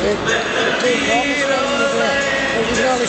E, ty, no, myślałem, że originalny